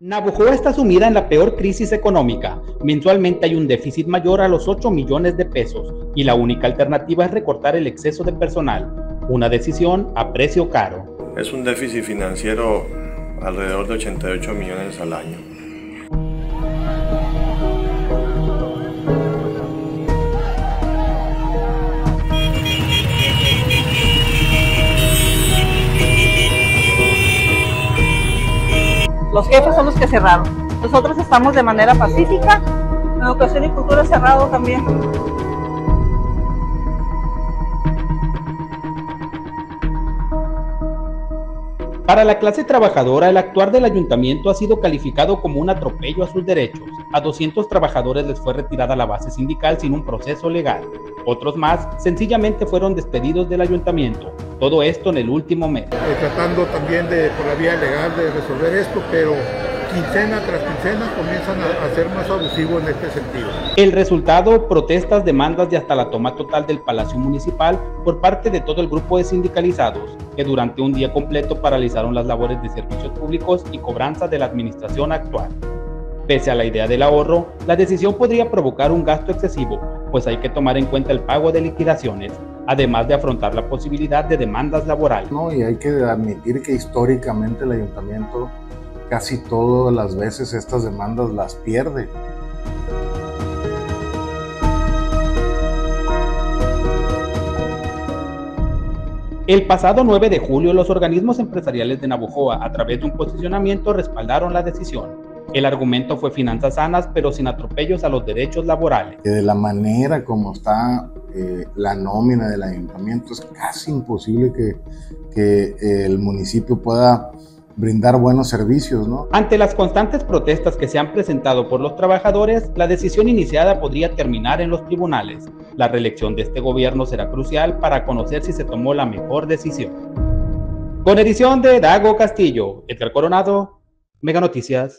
Navojoa está sumida en la peor crisis económica. Mensualmente hay un déficit mayor a los 8 millones de pesos y la única alternativa es recortar el exceso de personal. Una decisión a precio caro. Es un déficit financiero alrededor de 88 millones al año. Los jefes son los que cerraron. Nosotros estamos de manera pacífica. Educación y cultura cerrado también. Para la clase trabajadora, el actuar del ayuntamiento ha sido calificado como un atropello a sus derechos. A 200 trabajadores les fue retirada la base sindical sin un proceso legal. Otros más sencillamente fueron despedidos del ayuntamiento. Todo esto en el último mes. Eh, tratando también de, por la vía legal de resolver esto, pero quincena tras quincena comienzan a, ser más abusivos en este sentido. El resultado, protestas, demandas y hasta la toma total del Palacio Municipal por parte de todo el grupo de sindicalizados, que durante un día completo paralizaron las labores de servicios públicos y cobranza de la administración actual. Pese a la idea del ahorro, la decisión podría provocar un gasto excesivo, pues hay que tomar en cuenta el pago de liquidaciones, además de afrontar la posibilidad de demandas laborales. No, y hay que admitir que históricamente el ayuntamiento casi todas las veces estas demandas las pierde. El pasado 9 de julio, los organismos empresariales de Navojoa, a través de un posicionamiento, respaldaron la decisión. El argumento fue finanzas sanas, pero sin atropellos a los derechos laborales. de la manera como está eh, la nómina del ayuntamiento, es casi imposible que, que eh, el municipio pueda brindar buenos servicios. ¿no? Ante las constantes protestas que se han presentado por los trabajadores, la decisión iniciada podría terminar en los tribunales. La reelección de este gobierno será crucial para conocer si se tomó la mejor decisión. Con edición de Dago Castillo, Edgar Coronado, Mega Noticias.